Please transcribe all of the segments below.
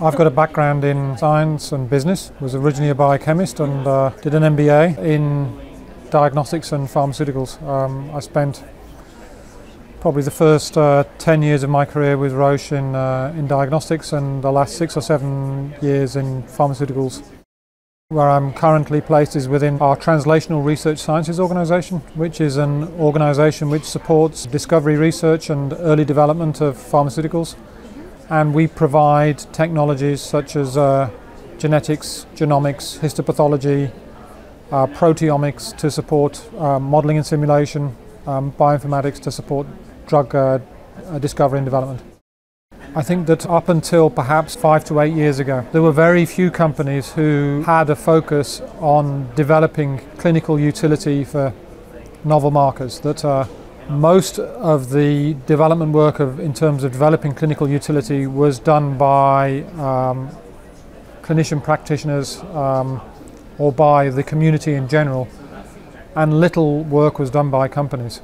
I've got a background in science and business, was originally a biochemist and uh, did an MBA in diagnostics and pharmaceuticals. Um, I spent probably the first uh, 10 years of my career with Roche in, uh, in diagnostics and the last six or seven years in pharmaceuticals. Where I'm currently placed is within our Translational Research Sciences organisation, which is an organisation which supports discovery research and early development of pharmaceuticals and we provide technologies such as uh, genetics, genomics, histopathology, uh, proteomics to support uh, modeling and simulation, um, bioinformatics to support drug uh, uh, discovery and development. I think that up until perhaps five to eight years ago, there were very few companies who had a focus on developing clinical utility for novel markers that are most of the development work of, in terms of developing clinical utility was done by um, clinician practitioners um, or by the community in general, and little work was done by companies.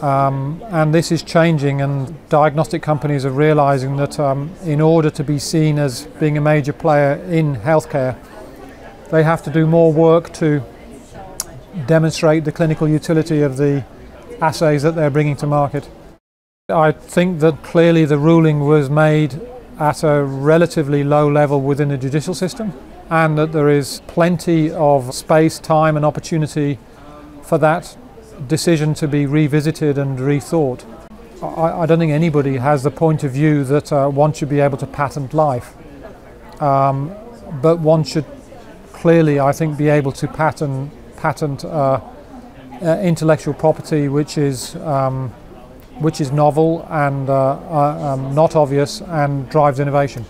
Um, and this is changing, and diagnostic companies are realizing that um, in order to be seen as being a major player in healthcare, they have to do more work to demonstrate the clinical utility of the assays that they're bringing to market. I think that clearly the ruling was made at a relatively low level within the judicial system and that there is plenty of space, time and opportunity for that decision to be revisited and rethought. I, I don't think anybody has the point of view that uh, one should be able to patent life, um, but one should clearly, I think, be able to patent, patent uh, uh, intellectual property which is um, which is novel and uh, uh, um, not obvious and drives innovation.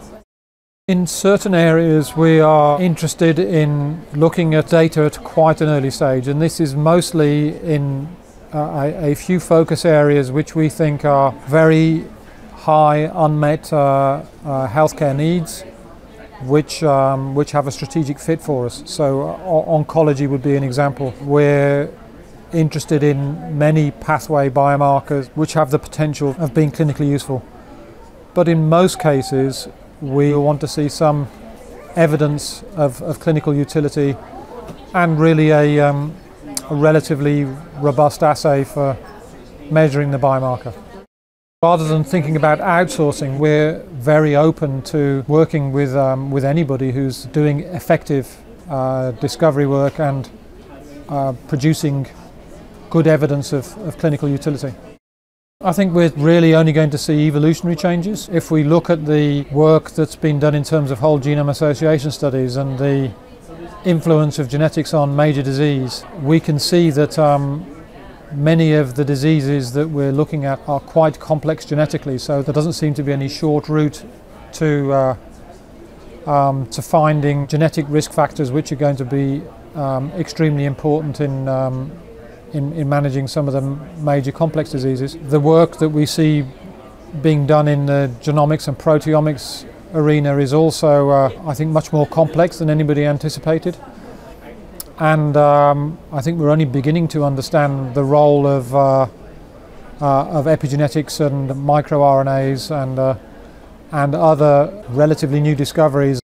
In certain areas, we are interested in looking at data at quite an early stage, and this is mostly in uh, a, a, few focus areas which we think are very high unmet uh, uh, healthcare needs, which um, which have a strategic fit for us. So, oncology would be an example where interested in many pathway biomarkers which have the potential of being clinically useful. But in most cases, we want to see some evidence of, of clinical utility and really a, um, a relatively robust assay for measuring the biomarker. Rather than thinking about outsourcing, we're very open to working with, um, with anybody who's doing effective uh, discovery work and uh, producing good evidence of, of clinical utility. I think we're really only going to see evolutionary changes. If we look at the work that's been done in terms of whole genome association studies and the influence of genetics on major disease, we can see that um, many of the diseases that we're looking at are quite complex genetically, so there doesn't seem to be any short route to, uh, um, to finding genetic risk factors which are going to be um, extremely important in um, in, in managing some of the major complex diseases. The work that we see being done in the genomics and proteomics arena is also, uh, I think, much more complex than anybody anticipated. And um, I think we're only beginning to understand the role of, uh, uh, of epigenetics and microRNAs and, uh, and other relatively new discoveries